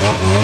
Uh-uh.